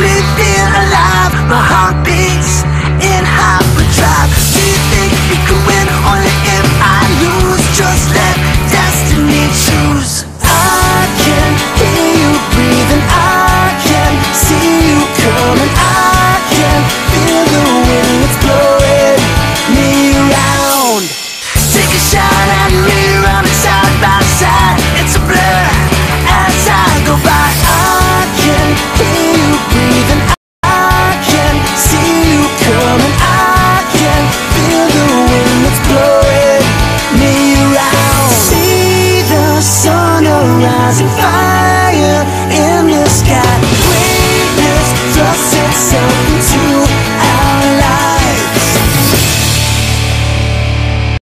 me feel rising fire